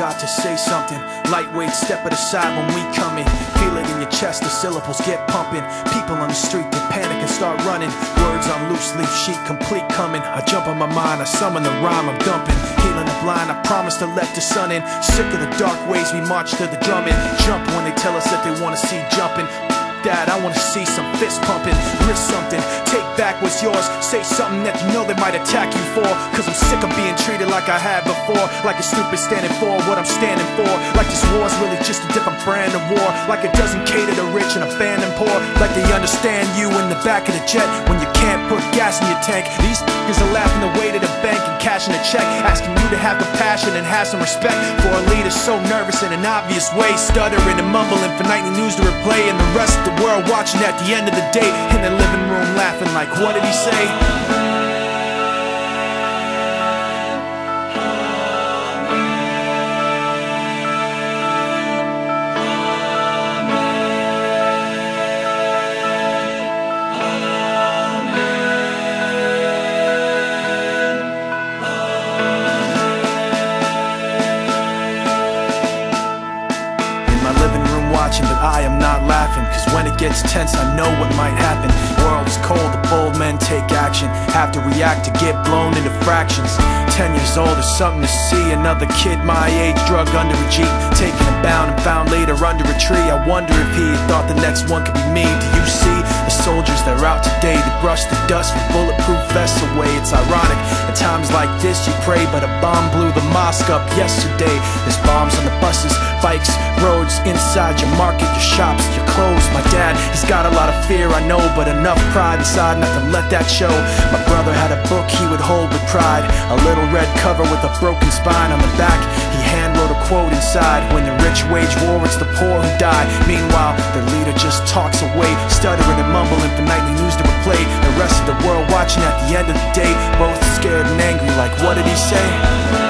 about to say something. Lightweight, step at the side when we come in. Feel it in your chest, the syllables get pumping. People on the street, they panic and start running. Words on loose leaf sheet, complete coming. I jump on my mind, I summon the rhyme, I'm dumping. Healing the blind, I promise to let the sun in. Sick of the dark ways, we march to the drumming. Jump when they tell us that they wanna see jumping that. I wanna see some fist pumping, risk something, what's yours. Say something that you know they might attack you for. Cause I'm sick of being treated like I have before. Like a stupid standing for what I'm standing for. Like this war's really just a different brand of war. Like it doesn't cater to rich and abandon poor. Like they understand you in the back of the jet when you can't put gas in your tank. These niggas are laughing away to the bank cashing a check. Asking you to have compassion and have some respect for a leader so nervous in an obvious way. Stuttering and mumbling for nightly news to replay and the rest of the world watching at the end of the day in the living room laughing like, what did he say? I am not laughing. Cause when it gets tense, I know what might happen. World is cold, the bold men take action. Have to react to get blown into fractions. Ten years old is something to see. Another kid my age drug under a Jeep. Taken and bound and found later under a tree. I wonder if he thought the next one could be me. Do you see the soldiers that are out today to brush the dust with bulletproof vests away? It's ironic. At times like this, you pray, but a bomb blew the mosque up yesterday. There's bombs on the buses, bikes, roads, inside your market, your shops, your clothes. My dad, he's got a lot of fear, I know, but enough pride inside not to let that show. My brother had a book he would hold with pride, a little red cover with a broken spine on the back. He hand wrote a quote inside When the rich wage war, it's the poor who die Meanwhile, their leader just talks away Stuttering and mumbling for nightly news to replay The rest of the world watching at the end of the day Both scared and angry like what did he say?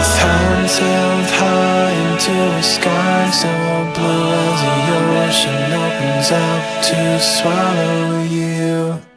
Hands held high into the sky so blue blue The ocean opens up to swallow you